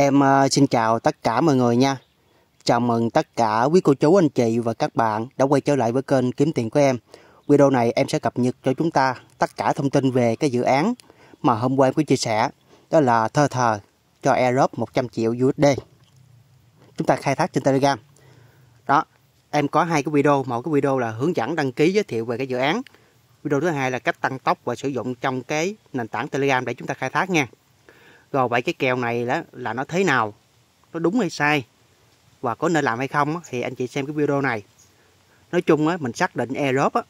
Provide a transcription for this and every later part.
Em ờ, xin chào tất cả mọi người nha. Chào mừng tất cả quý cô chú anh chị và các bạn đã quay trở lại với kênh Kiếm Tiền của em. Video này em sẽ cập nhật cho chúng ta tất cả thông tin về cái dự án mà hôm qua em có chia sẻ. Đó là thơ thờ cho airdrop 100 triệu USD. Chúng ta khai thác trên Telegram. Đó, em có hai cái video. Một cái video là hướng dẫn đăng ký giới thiệu về cái dự án. Video thứ hai là cách tăng tốc và sử dụng trong cái nền tảng Telegram để chúng ta khai thác nha rồi vậy cái kèo này đó là nó thế nào? Nó đúng hay sai? Và có nên làm hay không thì anh chị xem cái video này. Nói chung á, mình xác định airdrop á,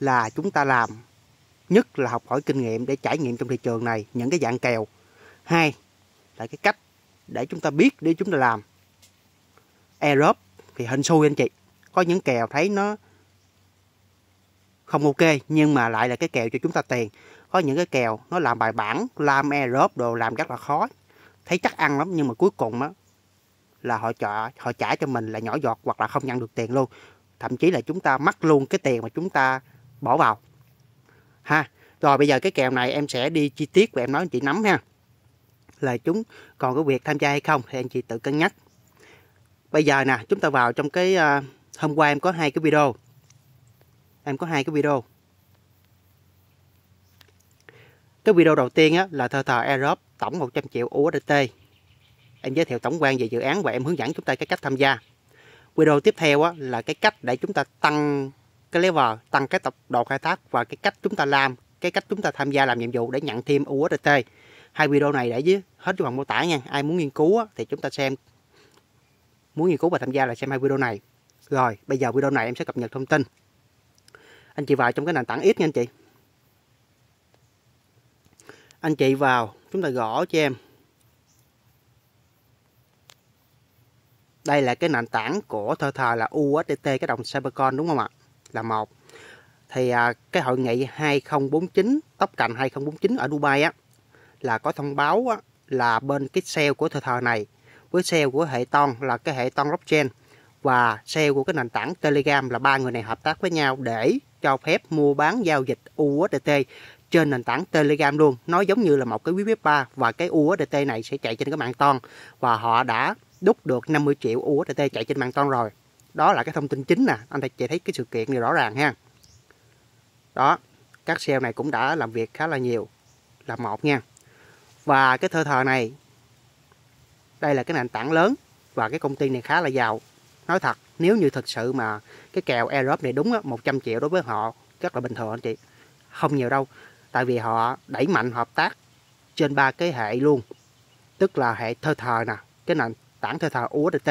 là chúng ta làm nhất là học hỏi kinh nghiệm để trải nghiệm trong thị trường này, những cái dạng kèo. Hai là cái cách để chúng ta biết để chúng ta làm. Airdrop thì hình xui anh chị. Có những kèo thấy nó không ok, nhưng mà lại là cái kèo cho chúng ta tiền có những cái kèo nó làm bài bản làm e airdrop đồ làm rất là khó. Thấy chắc ăn lắm nhưng mà cuối cùng á là họ trả họ trả cho mình là nhỏ giọt hoặc là không nhận được tiền luôn. Thậm chí là chúng ta mất luôn cái tiền mà chúng ta bỏ vào. Ha rồi bây giờ cái kèo này em sẽ đi chi tiết và em nói anh chị nắm ha. Là chúng còn cái việc tham gia hay không thì anh chị tự cân nhắc. Bây giờ nè chúng ta vào trong cái uh, hôm qua em có hai cái video. Em có hai cái video. Cái video đầu tiên á, là thờ thờ Aerob tổng 100 triệu USDT. Em giới thiệu tổng quan về dự án và em hướng dẫn chúng ta cái cách tham gia. Video tiếp theo á, là cái cách để chúng ta tăng cái level, tăng cái tập độ khai thác và cái cách chúng ta làm, cái cách chúng ta tham gia làm nhiệm vụ để nhận thêm USDT. Hai video này để dưới hết phần mô tả nha. Ai muốn nghiên cứu á, thì chúng ta xem. Muốn nghiên cứu và tham gia là xem hai video này. Rồi, bây giờ video này em sẽ cập nhật thông tin. Anh chị vào trong cái nền tảng ít nha anh chị anh chị vào chúng ta gõ cho em. Đây là cái nền tảng của thơ thờ là USDT cái đồng Cybercoin đúng không ạ? Là một. Thì à, cái hội nghị 2049 tốc cành 2049 ở Dubai á là có thông báo á, là bên cái sale của thơ thờ này với sale của hệ ton là cái hệ ton blockchain và sale của cái nền tảng Telegram là ba người này hợp tác với nhau để cho phép mua bán giao dịch USDT trên nền tảng Telegram luôn. Nó giống như là một cái web 3 và cái USDT này sẽ chạy trên cái mạng ton và họ đã đúc được 50 triệu USDT chạy trên mạng ton rồi. Đó là cái thông tin chính nè, anh chị thấy cái sự kiện này rõ ràng ha. Đó, các sale này cũng đã làm việc khá là nhiều là một nha. Và cái thơ thờ này đây là cái nền tảng lớn và cái công ty này khá là giàu. Nói thật, nếu như thực sự mà cái kèo Europe này đúng á, 100 triệu đối với họ rất là bình thường anh chị. Không nhiều đâu tại vì họ đẩy mạnh hợp tác trên ba cái hệ luôn. Tức là hệ thơ thờ nè, cái nền tảng thơ thờ USDT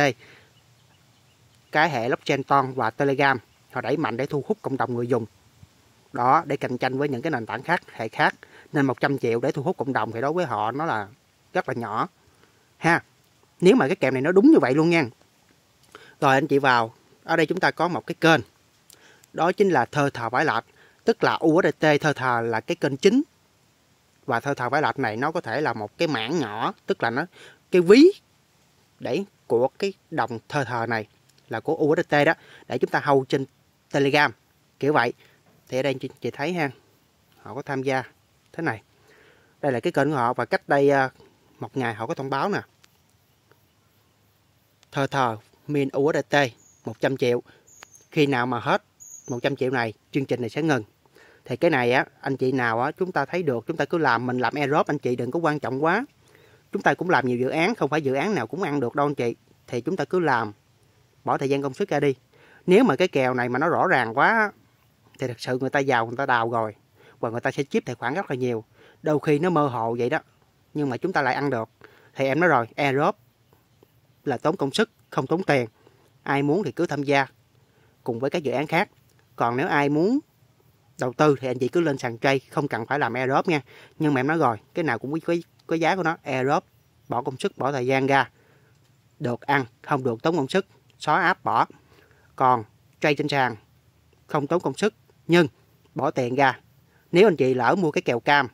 cái hệ blockchain ton và telegram. Họ đẩy mạnh để thu hút cộng đồng người dùng. Đó, để cạnh tranh với những cái nền tảng khác, hệ khác. Nên 100 triệu để thu hút cộng đồng thì đối với họ nó là rất là nhỏ. Ha, nếu mà cái kèm này nó đúng như vậy luôn nha. Rồi anh chị vào, ở đây chúng ta có một cái kênh. Đó chính là thơ thờ vải lạch tức là USDT thơ thờ là cái kênh chính. Và thơ thờ vải lạch này nó có thể là một cái mảng nhỏ tức là nó cái ví để của cái đồng thơ thờ này là của USDT đó để chúng ta hầu trên Telegram. Kiểu vậy. Thì ở đây chị, chị thấy ha họ có tham gia thế này. Đây là cái kênh của họ và cách đây à, một ngày họ có thông báo nè. Thơ thờ min USDT 100 triệu. Khi nào mà hết 100 triệu này, chương trình này sẽ ngừng. Thì cái này á, anh chị nào á, chúng ta thấy được, chúng ta cứ làm, mình làm airdrop anh chị đừng có quan trọng quá. Chúng ta cũng làm nhiều dự án, không phải dự án nào cũng ăn được đâu anh chị. Thì chúng ta cứ làm, bỏ thời gian công sức ra đi. Nếu mà cái kèo này mà nó rõ ràng quá thì thật sự người ta giàu, người ta đào rồi, và người ta sẽ chip tài khoản rất là nhiều. Đôi khi nó mơ hồ vậy đó, nhưng mà chúng ta lại ăn được. Thì em nói rồi airdrop là tốn công sức, không tốn tiền. Ai muốn thì cứ tham gia cùng với các dự án khác còn nếu ai muốn đầu tư thì anh chị cứ lên sàn trade không cần phải làm airdrop nha. Nhưng mà em nói rồi cái nào cũng có, có giá của nó airdrop bỏ công sức bỏ thời gian ra. Được ăn không được tốn công sức xóa áp bỏ. Còn trade trên sàn không tốn công sức nhưng bỏ tiền ra. Nếu anh chị lỡ mua cái kèo cam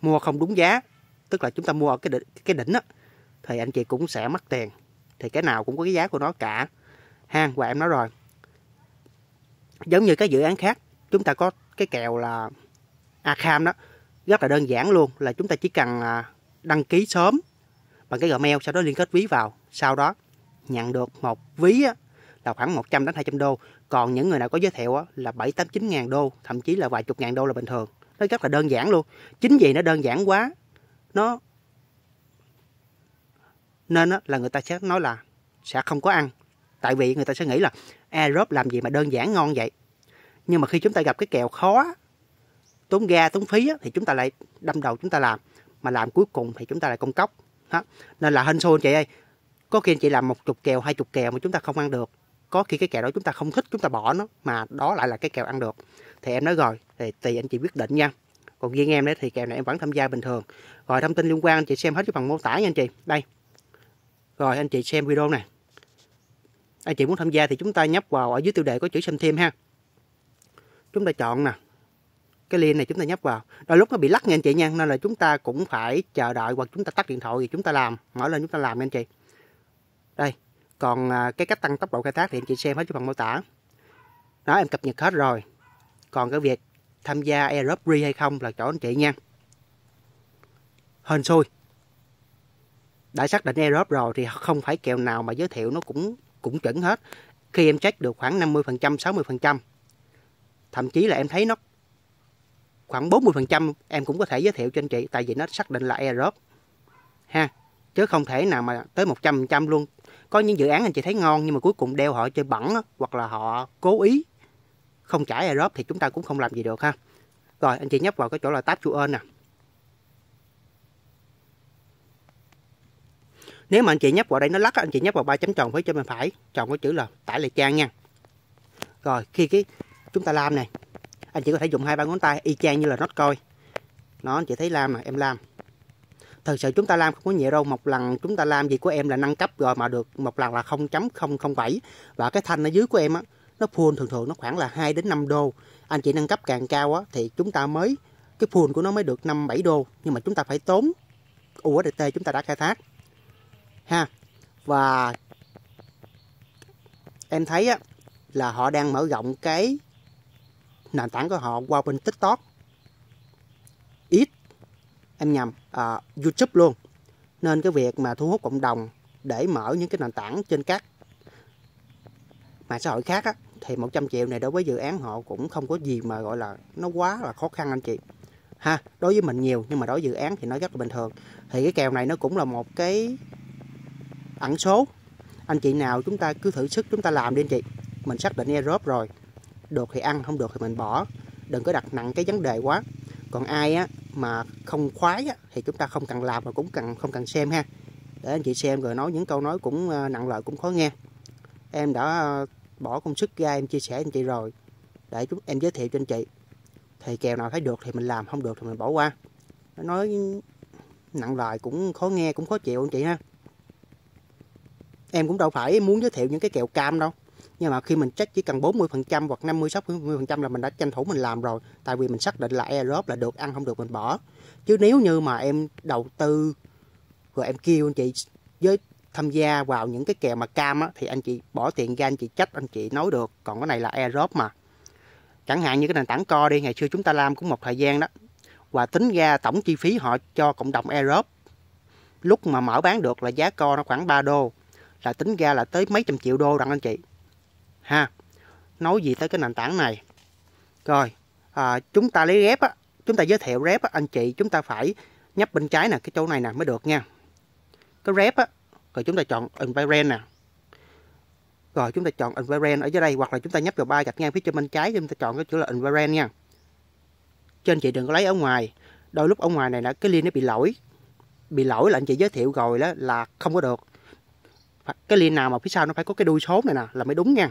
mua không đúng giá tức là chúng ta mua ở cái đỉnh, cái đỉnh á thì anh chị cũng sẽ mất tiền. Thì cái nào cũng có cái giá của nó cả. Ha và em nói rồi giống như các dự án khác chúng ta có cái kèo là Acam đó rất là đơn giản luôn là chúng ta chỉ cần à, đăng ký sớm bằng cái Gmail sau đó liên kết ví vào. Sau đó nhận được một ví á, là khoảng 100 đến 200 đô. Còn những người nào có giới thiệu á, là 7 8 9 ngàn đô thậm chí là vài chục ngàn đô là bình thường. Nó rất là đơn giản luôn. Chính vì nó đơn giản quá nó nên á, là người ta sẽ nói là sẽ không có ăn. Tại vì người ta sẽ nghĩ là airdrop làm gì mà đơn giản ngon vậy? Nhưng mà khi chúng ta gặp cái kèo khó tốn ga tốn phí á, thì chúng ta lại đâm đầu chúng ta làm. Mà làm cuối cùng thì chúng ta lại công cốc đó. nên là hên xui anh chị ơi có khi anh chị làm một chục kèo hai chục kèo mà chúng ta không ăn được. Có khi cái kèo đó chúng ta không thích chúng ta bỏ nó mà đó lại là cái kèo ăn được. Thì em nói rồi thì tùy anh chị quyết định nha. Còn riêng em đấy thì kèo này em vẫn tham gia bình thường. Rồi thông tin liên quan anh chị xem hết cái phần mô tả nha anh chị. Đây. Rồi anh chị xem video này anh chị muốn tham gia thì chúng ta nhấp vào ở dưới tiêu đề có chữ xem thêm ha. Chúng ta chọn nè. Cái link này chúng ta nhấp vào. Đôi lúc nó bị lắc nha anh chị nha, nên là chúng ta cũng phải chờ đợi hoặc chúng ta tắt điện thoại thì chúng ta làm. Mở lên chúng ta làm nha anh chị. Đây, còn à, cái cách tăng tốc độ khai thác thì anh chị xem hết trong phần mô tả. Đó, em cập nhật hết rồi. Còn cái việc tham gia airdrop free hay không là chỗ anh chị nha. Hên xui. Đã xác định Aerob rồi thì không phải kèo nào mà giới thiệu nó cũng cũng chuẩn hết. Khi em check được khoảng 50% 60% thậm chí là em thấy nó khoảng 40% em cũng có thể giới thiệu cho anh chị, tại vì nó xác định là airdrop ha. Chứ không thể nào mà tới 100% luôn. Có những dự án anh chị thấy ngon, nhưng mà cuối cùng đeo họ chơi bẩn hoặc là họ cố ý không trả airdrop thì chúng ta cũng không làm gì được, ha. Rồi, anh chị nhấp vào cái chỗ là tab to earn nè. Nếu mà anh chị nhấp vào đây nó lắc anh chị nhấp vào ba chấm tròn phía trên bên phải, tròn có chữ là tải lại trang nha. Rồi, khi cái chúng ta làm này, anh chị có thể dùng hai ba ngón tay y chang như là nốt coi. Nó, anh chị thấy làm nè, em làm thật sự chúng ta làm không có nhẹ đâu, một lần chúng ta làm gì của em là nâng cấp rồi mà được một lần là 0.007 và cái thanh ở dưới của em á, nó full thường thường, nó khoảng là 2 đến 5 đô. Anh chị nâng cấp càng cao á, thì chúng ta mới, cái full của nó mới được 5 7 đô. Nhưng mà chúng ta phải tốn USDT chúng ta đã khai thác ha. Và em thấy á là họ đang mở rộng cái nền tảng của họ qua bên TikTok. Ít em nhầm à, YouTube luôn. Nên cái việc mà thu hút cộng đồng để mở những cái nền tảng trên các mạng xã hội khác á, thì 100 triệu này đối với dự án họ cũng không có gì mà gọi là nó quá là khó khăn anh chị. Ha đối với mình nhiều nhưng mà đối với dự án thì nó rất là bình thường. Thì cái kèo này nó cũng là một cái ẩn số. Anh chị nào chúng ta cứ thử sức chúng ta làm đi anh chị. Mình xác định aerob rồi. Được thì ăn không được thì mình bỏ. Đừng có đặt nặng cái vấn đề quá. Còn ai á mà không khoái á, thì chúng ta không cần làm và cũng cần không cần xem ha. Để anh chị xem rồi nói những câu nói cũng ờ, nặng lời cũng khó nghe. Em đã ờ, bỏ công sức ra em chia sẻ anh chị rồi. Để chúng em giới thiệu cho anh chị. Thì kèo nào thấy được thì mình làm không được thì mình bỏ qua. Nói nặng lời cũng khó nghe cũng khó chịu anh chị ha em cũng đâu phải muốn giới thiệu những cái kèo cam đâu. Nhưng mà khi mình chắc chỉ cần 40% hoặc 50 60% là mình đã tranh thủ mình làm rồi. Tại vì mình xác định là aerob là được ăn không được mình bỏ. Chứ nếu như mà em đầu tư rồi em kêu anh chị với tham gia vào những cái kèo mà cam á, thì anh chị bỏ tiền ra anh chị trách anh chị nói được. Còn cái này là aerob mà. Chẳng hạn như cái nền tảng co đi ngày xưa chúng ta làm cũng một thời gian đó. Và tính ra tổng chi phí họ cho cộng đồng aerob lúc mà mở bán được là giá co nó khoảng 3 đô là tính ra là tới mấy trăm triệu đô đặng anh chị. Ha nói gì tới cái nền tảng này. Rồi à, chúng ta lấy rep á chúng ta giới thiệu rep á, anh chị chúng ta phải nhấp bên trái nè cái chỗ này nè mới được nha. Cái rep á rồi chúng ta chọn environment nè. Rồi chúng ta chọn environment ở dưới đây hoặc là chúng ta nhấp vào ba gạch ngang phía trên bên trái chúng ta chọn cái chữ là environment nha. Trên chị đừng có lấy ở ngoài. Đôi lúc ở ngoài này là cái link nó bị lỗi. Bị lỗi là anh chị giới thiệu rồi đó là không có được cái link nào mà phía sau nó phải có cái đuôi số này nè là mới đúng nha.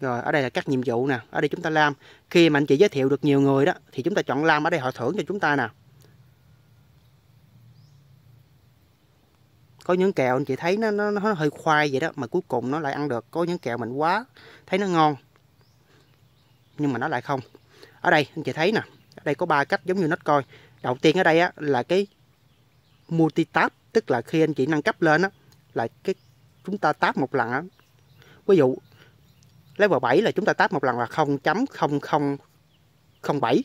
Rồi ở đây là các nhiệm vụ nè. Ở đây chúng ta làm. Khi mà anh chị giới thiệu được nhiều người đó thì chúng ta chọn làm ở đây họ thưởng cho chúng ta nè. Có những kẹo anh chị thấy nó, nó, nó hơi khoai vậy đó mà cuối cùng nó lại ăn được. Có những kẹo mình quá thấy nó ngon nhưng mà nó lại không. Ở đây anh chị thấy nè. Ở đây có ba cách giống như nó coi đầu tiên ở đây á, là cái multi tab tức là khi anh chị nâng cấp lên á, là cái chúng ta táp một lần á. Ví dụ, level 7 là chúng ta táp một lần là 0.0007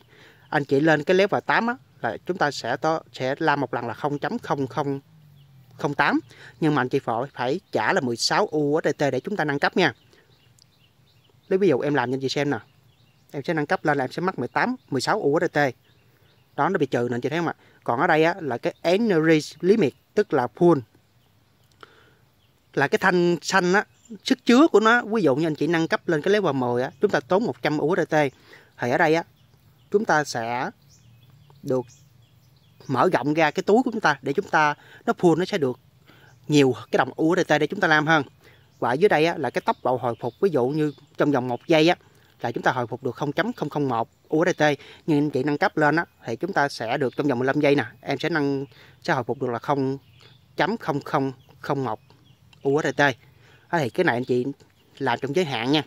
anh chị lên cái level 8 á, là chúng ta sẽ to sẽ làm một lần là 0.0008 nhưng mà anh chị phải phải trả là 16 USDT để chúng ta nâng cấp nha. Lấy ví dụ em làm cho anh chị xem nè. Em sẽ nâng cấp lên là em sẽ mắc 18 16 USDT đó nó bị trừ nên chị thấy không ạ? Còn ở đây á, là cái energy limit tức là full là cái thanh xanh á sức chứa của nó ví dụ như anh chị nâng cấp lên cái level 10 á chúng ta tốn 100 USDT thì ở đây á chúng ta sẽ được mở rộng ra cái túi của chúng ta để chúng ta nó full nó sẽ được nhiều cái đồng USDT để chúng ta làm hơn. Và ở dưới đây á, là cái tốc độ hồi phục ví dụ như trong vòng một giây á là chúng ta hồi phục được 0.001 USDT nhưng anh chị nâng cấp lên á, thì chúng ta sẽ được trong vòng 15 giây nè, em sẽ nâng sẽ hồi phục được là 0.0001 USDT thì cái này anh chị làm trong giới hạn nha.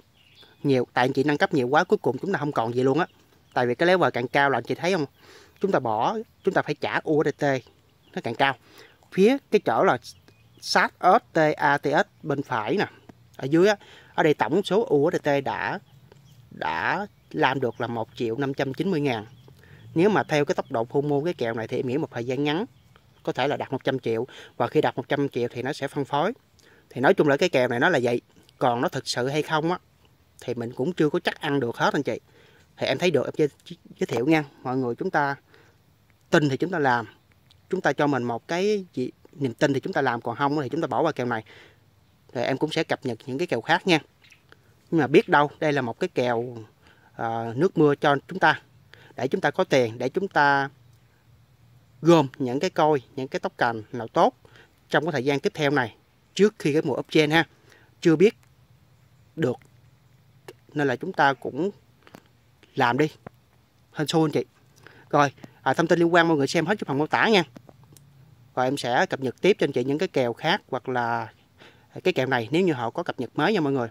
Nhiều, tại anh chị nâng cấp nhiều quá, cuối cùng chúng ta không còn gì luôn á. Tại vì cái level càng cao là anh chị thấy không? Chúng ta bỏ, chúng ta phải trả USDT nó càng cao. Phía cái chỗ là sát STATS bên phải nè, ở dưới á. Ở đây tổng số USDT đã đã làm được là 1 triệu 590 ngàn. Nếu mà theo cái tốc độ thu mua cái kèo này thì em nghĩ một thời gian ngắn, có thể là đạt 100 triệu, và khi đạt 100 triệu thì nó sẽ phân phối. Thì nói chung là cái kèo này nó là vậy, còn nó thực sự hay không á, thì mình cũng chưa có chắc ăn được hết anh chị. Thì em thấy được, em giới thiệu nha. Mọi người chúng ta tin thì chúng ta làm. Chúng ta cho mình một cái gì, niềm tin thì chúng ta làm, còn không thì chúng ta bỏ qua kèo này. Rồi em cũng sẽ cập nhật những cái kèo khác nha nhưng mà biết đâu đây là một cái kèo à, nước mưa cho chúng ta. Để chúng ta có tiền để chúng ta gom những cái coi những cái tóc cành nào tốt trong cái thời gian tiếp theo này trước khi cái mùa uptrend ha. Chưa biết được nên là chúng ta cũng làm đi. Hên xui anh chị. Rồi à, thông tin liên quan mọi người xem hết trong phần mô tả nha. Và em sẽ cập nhật tiếp cho anh chị những cái kèo khác hoặc là cái kèo này nếu như họ có cập nhật mới nha mọi người.